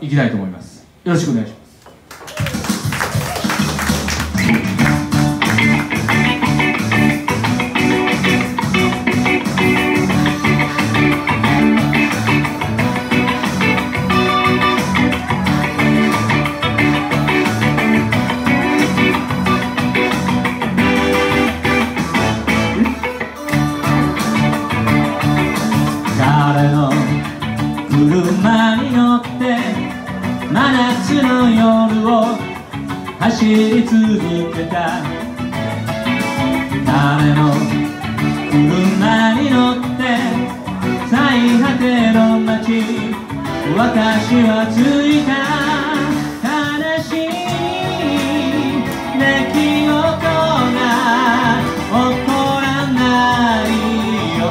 いきたいと思います。よろしくお願いします。真夏の夜を走り続けた。彼の車に乗って最果ての街私は着いた。悲しい出来事が起こらないよ。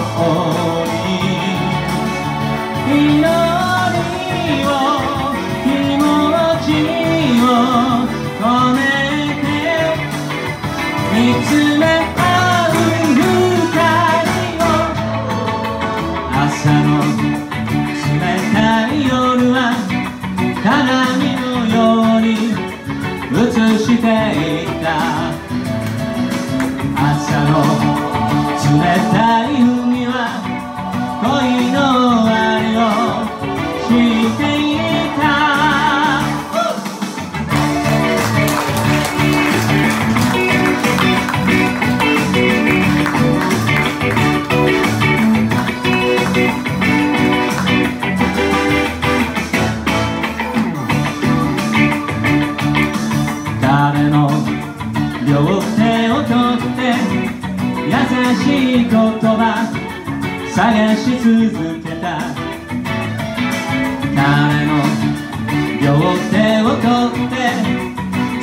ていた。明日の探し続けた。彼の両手を取って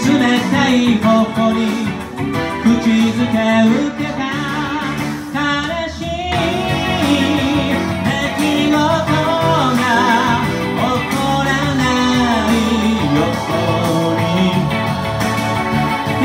冷たい頬に口づけ受けた。悲しい出来事が起こらないように。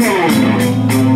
Música